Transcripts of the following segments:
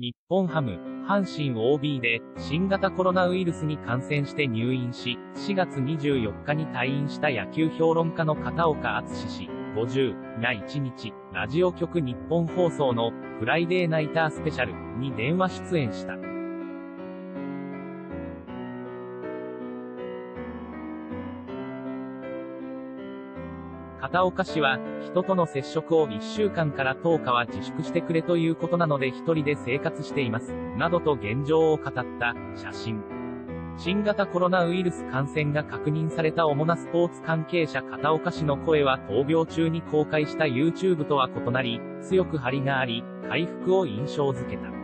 日本ハム、阪神 OB で新型コロナウイルスに感染して入院し、4月24日に退院した野球評論家の片岡敦氏50が1日、ラジオ局日本放送のフライデーナイタースペシャルに電話出演した。片岡氏は、人との接触を1週間から10日は自粛してくれということなので一人で生活しています。などと現状を語った写真。新型コロナウイルス感染が確認された主なスポーツ関係者片岡氏の声は闘病中に公開した YouTube とは異なり、強く張りがあり、回復を印象づけた。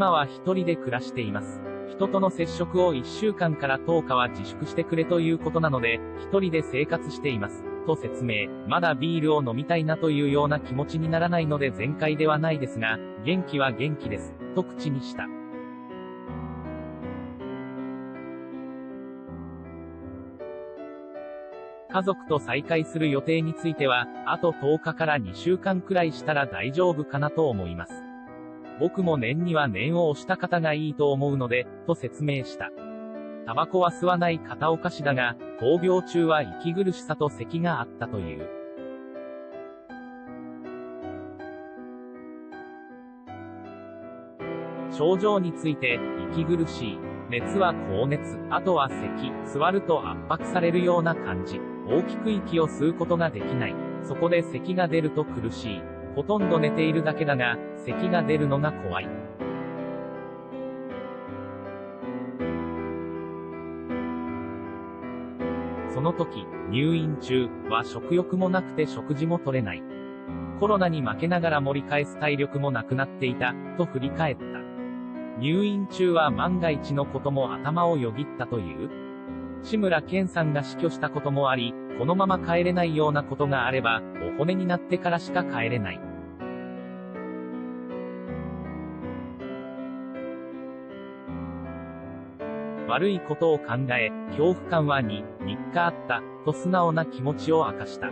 今は一人で暮らしています。人との接触を1週間から10日は自粛してくれということなので、一人で生活しています。と説明。まだビールを飲みたいなというような気持ちにならないので全開ではないですが、元気は元気です。と口にした。家族と再会する予定については、あと10日から2週間くらいしたら大丈夫かなと思います。僕も念には念を押した方がいいと思うので、と説明した。タバコは吸わない片岡氏だが、闘病中は息苦しさと咳があったという。症状について、息苦しい。熱は高熱、あとは咳、座ると圧迫されるような感じ。大きく息を吸うことができない。そこで咳が出ると苦しい。ほとんど寝ているだけだが、咳が出るのが怖い。その時、入院中は食欲もなくて食事も取れない。コロナに負けながら盛り返す体力もなくなっていた、と振り返った。入院中は万が一のことも頭をよぎったという。志村けんさんが死去したこともあり、このまま帰れないようなことがあれば、お骨になってからしか帰れない。悪いことを考え、恐怖感はに、3日あった、と素直な気持ちを明かした。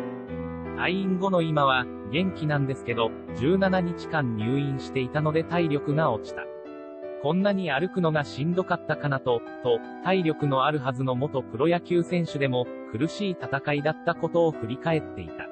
退院後の今は、元気なんですけど、17日間入院していたので体力が落ちた。こんなに歩くのがしんどかったかなと、と、体力のあるはずの元プロ野球選手でも、苦しい戦いだったことを振り返っていた。